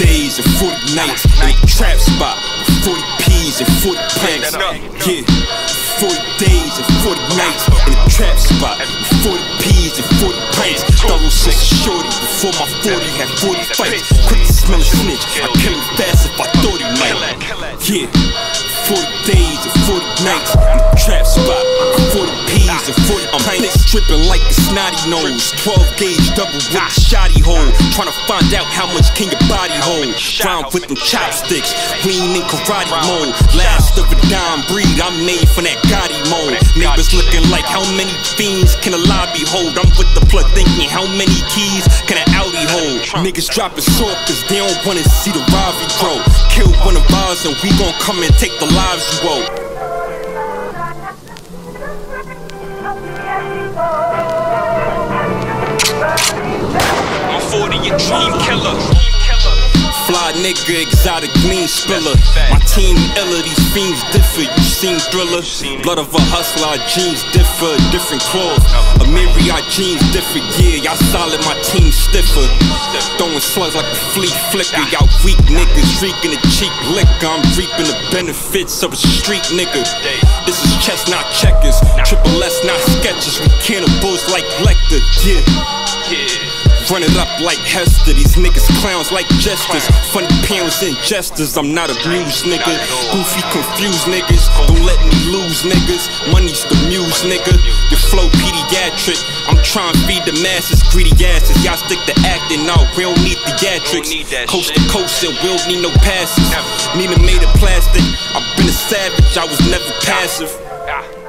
days and 40 nights. In a trap spot with 40 P's and 40 pints. Yeah, 40 days and 40 nights. In a trap spot with 40 P's and 40 pints. Thorough sister shorty before my 40 had 40 fights. Quick to smell a snitch, I kill him fast if I thought he might. Yeah, 40 days and 40 nights. In a trap spot Dripping like a snotty nose. 12 gauge double with the shotty hole. Trying to find out how much can your body hold. Round with them chopsticks, lean in karate mode. Last of a dime breed, I'm made for that Gotti mode. Neighbors looking like how many fiends can a lobby hold? I'm with the plug thinking how many keys can an Audi hold? Niggas dropping short cause they don't wanna see the Ravi grow. Kill one of ours and we gon' come and take the lives you owe. Dream killer. Fly nigga, exotic green spiller. My team iller, these fiends differ. You seen thriller? Blood of a hustler, our jeans differ. Different cloth. A myriad jeans differ. Yeah, y'all solid, my team stiffer. Throwing slugs like a flea flicker. Y'all weak niggas reeking the cheap liquor. I'm reaping the benefits of a street nigga. This is chess, not checkers. Triple S, not sketches. We cannibals like Lecter. Yeah. Yeah. Run it up like Hester. These niggas clowns like jesters. Funny parents and jesters. I'm not amused, nigga. Goofy, confused niggas. Don't let me lose, niggas. Money's the muse, nigga. Your flow pediatric. I'm trying to feed the masses. Greedy asses. Y'all stick to acting. No, we don't need theatrics. Coast to coast and we'll need no passes. Nina made of plastic. I've been a savage. I was never passive. Ah.